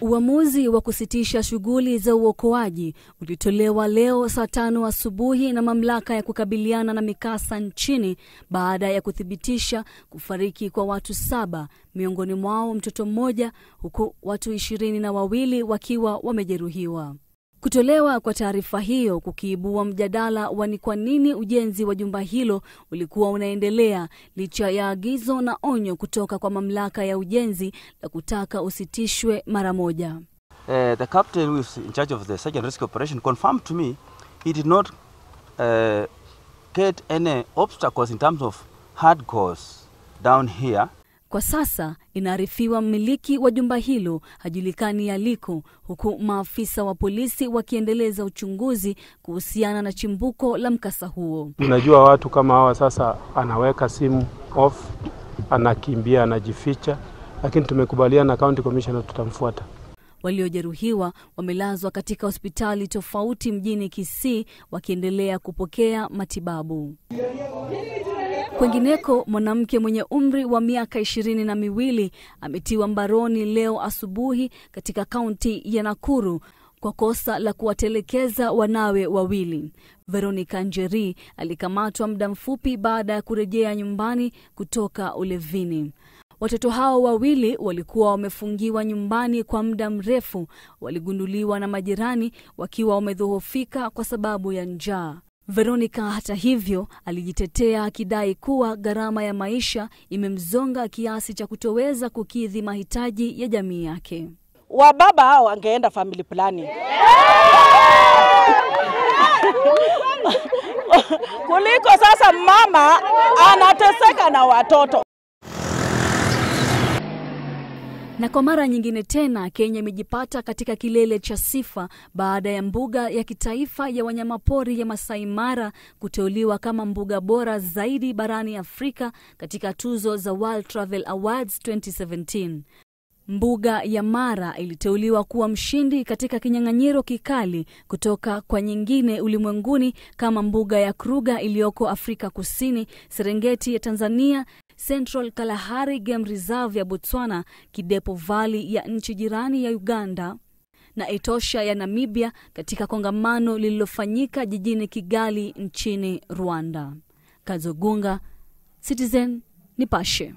Uamuzi wa kusitisha shughuli za uokoaji ulitolewa leo saa tano asubuhi na mamlaka ya kukabiliana na mikasa nchini baada ya kuthibitisha kufariki kwa watu saba, miongoni mwao mtoto mmoja, huku watu ishirini na wawili wakiwa wamejeruhiwa. Kutolewa kwa taarifa hiyo kukiibua mjadala wa ni kwa nini ujenzi wa jumba hilo ulikuwa unaendelea licha ya agizo na onyo kutoka kwa mamlaka ya ujenzi la kutaka usitishwe mara moja. Uh, the captain who is in charge of the search and rescue operation confirmed to me he did not uh, get any obstacles in terms of hard down here. Kwa sasa inaarifiwa mmiliki wa jumba hilo hajulikani aliko, huku maafisa wa polisi wakiendeleza uchunguzi kuhusiana na chimbuko la mkasa huo. Unajua, watu kama hawa sasa, anaweka simu off, anakimbia, anajificha, lakini tumekubaliana na county commissioner tutamfuata. Waliojeruhiwa wamelazwa katika hospitali tofauti mjini Kisii wakiendelea kupokea matibabu. Kwengineko, mwanamke mwenye umri wa miaka ishirini na miwili ametiwa mbaroni leo asubuhi katika kaunti ya Nakuru kwa kosa la kuwatelekeza wanawe wawili. Veronica Njeri alikamatwa muda mfupi baada ya kurejea nyumbani kutoka ulevini. Watoto hao wawili walikuwa wamefungiwa nyumbani kwa muda mrefu, waligunduliwa na majirani wakiwa wamedhoofika kwa sababu ya njaa. Veronica hata hivyo alijitetea akidai kuwa gharama ya maisha imemzonga kiasi cha kutoweza kukidhi mahitaji ya jamii yake. Wababa hao wangeenda family planning kuliko sasa mama anateseka na watoto. Na kwa mara nyingine tena Kenya imejipata katika kilele cha sifa baada ya mbuga ya kitaifa ya wanyamapori ya Masai Mara kuteuliwa kama mbuga bora zaidi barani Afrika katika tuzo za World Travel Awards 2017. Mbuga ya Mara iliteuliwa kuwa mshindi katika kinyang'anyiro kikali kutoka kwa nyingine ulimwenguni kama mbuga ya Kruger iliyoko Afrika Kusini, Serengeti ya Tanzania, Central Kalahari Game Reserve ya Botswana, Kidepo Valley ya nchi jirani ya Uganda na Etosha ya Namibia katika kongamano lililofanyika jijini Kigali nchini Rwanda. Kazogunga, Citizen Nipashe.